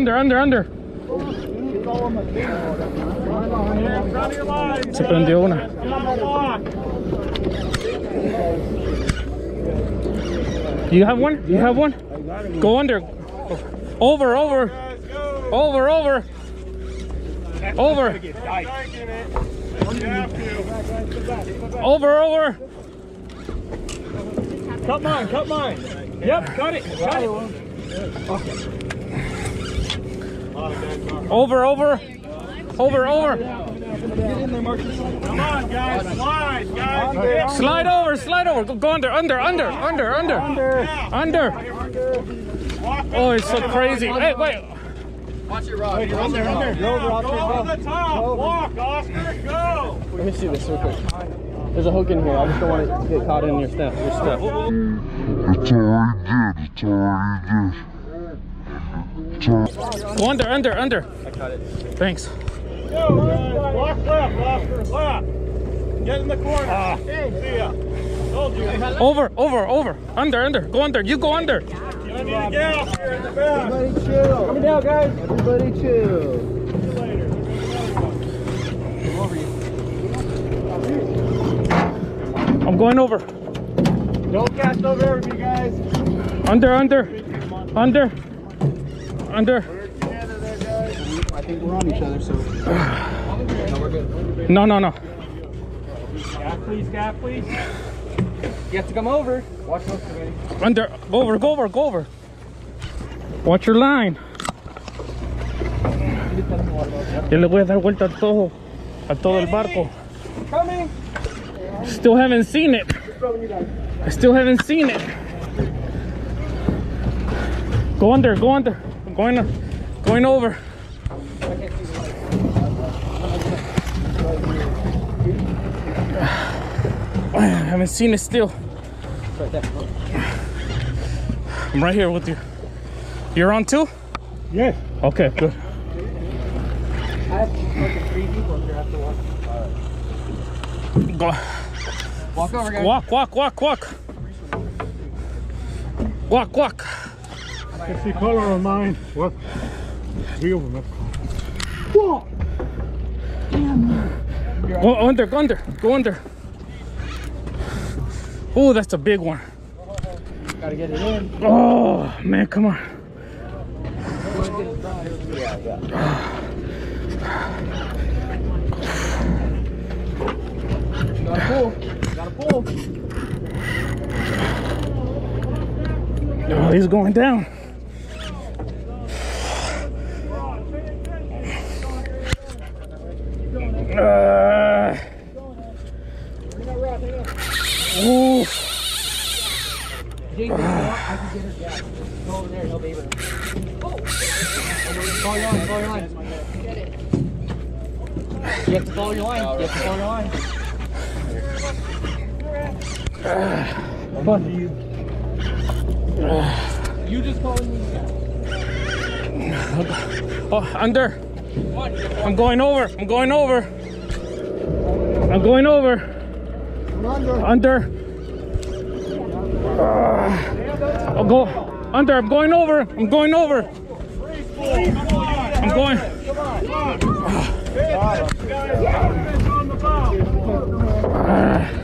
under, under, under. Se prendió una. You have one? You have one? Go under. Over, over. Over, over. Over. Over, over. Cut mine, cut mine. Yep, cut it, cut it. Over, over. Over, over. Come on, guys, slide, guys. Slide over, slide over. Go, go under, under, under, under, under. Under. Oh, it's so crazy. Hey, wait. Go over the top. Walk, Oscar, go. Let me see this real quick. There's a hook in here. I just don't want it to get caught in your step. Your step. It's already good. It's already good. Go under, under, under. I cut it. Thanks. Guys. Walk left, Oscar, left. Get in the corner. See ya. Told you. Over, over, over. Under, under. Go under. You go under. You need a gas here in the back. Everybody chill. Coming down, guys. Everybody chill. I'm going over. Don't cast over everybody, guys. Under, under. Under. Under. I think we're on each other, so. no, we're good. No, no, no. Gas, please, gas, please. You have to come over. Watch those, baby. Under. Go over, go over, go over. Watch your line. Yo le voy a dar vuelta a todo. A todo el barco. Still haven't seen it. I still haven't seen it. Go under, go under. I'm going, going over. I haven't seen it still. I'm right here with you. You're on too? Yes. Okay, good. I have three people here. I have walk. Go. Walk over, guys. Walk, walk, walk, walk. Walk, walk. It's the color of mine. What? Three of them. Go under, go under, go under. Oh, that's a big one. Gotta get it in. Oh, man, come on. Gotta pull. Gotta pull. Oh, he's going down. Uh, ooh. Jason, I can get her. Yeah. Go over Ava. Follow your line. Follow your line. You have to follow just follow me. Oh, under. I'm going over. I'm going over. I'm going over. Under. Uh, I'll go under. I'm going over. I'm going over. I'm going. Walk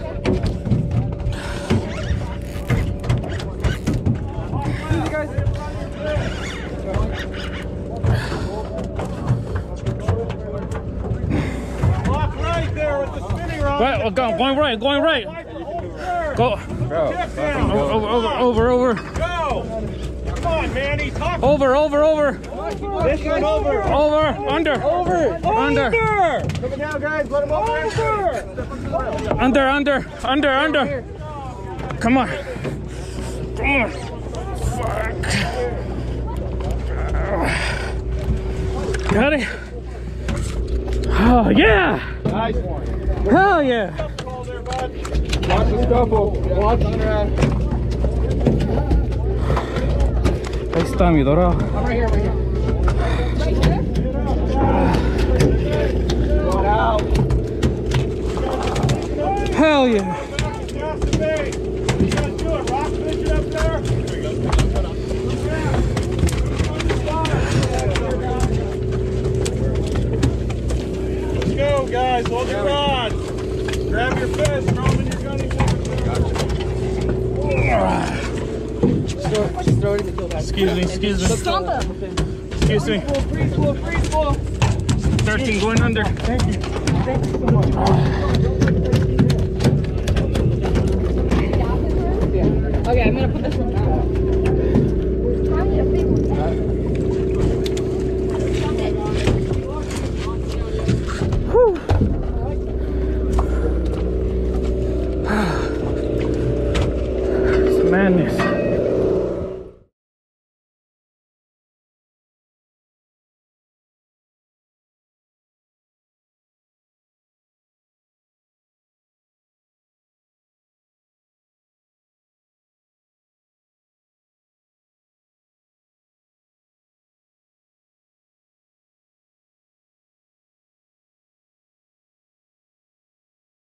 Right, oh, I'm going, going right. Going right. Go. Over. Over. Over. Over. Go. Come on, Manny. Talk. Over. Over. Over. This one over. Over. Under. Over. Under. Coming down, guys. Let him over. Under. Under. Under. Under. Come on. Come on. Fuck. Got it. Oh yeah. Nice one. Hell yeah. Watch the scuffle. Watch the Ahí está mi dorado. I'm right here, right here. Hell yeah. Let's go, guys. Hold the rod fishing up there. go, guys. Hold your rod. Grab your. Throw them in your Excuse me, excuse me. Stomp him. Excuse me. Free spool, free spool. 13 going under. Thank you. Thank you so much. Okay, I'm gonna put this one down.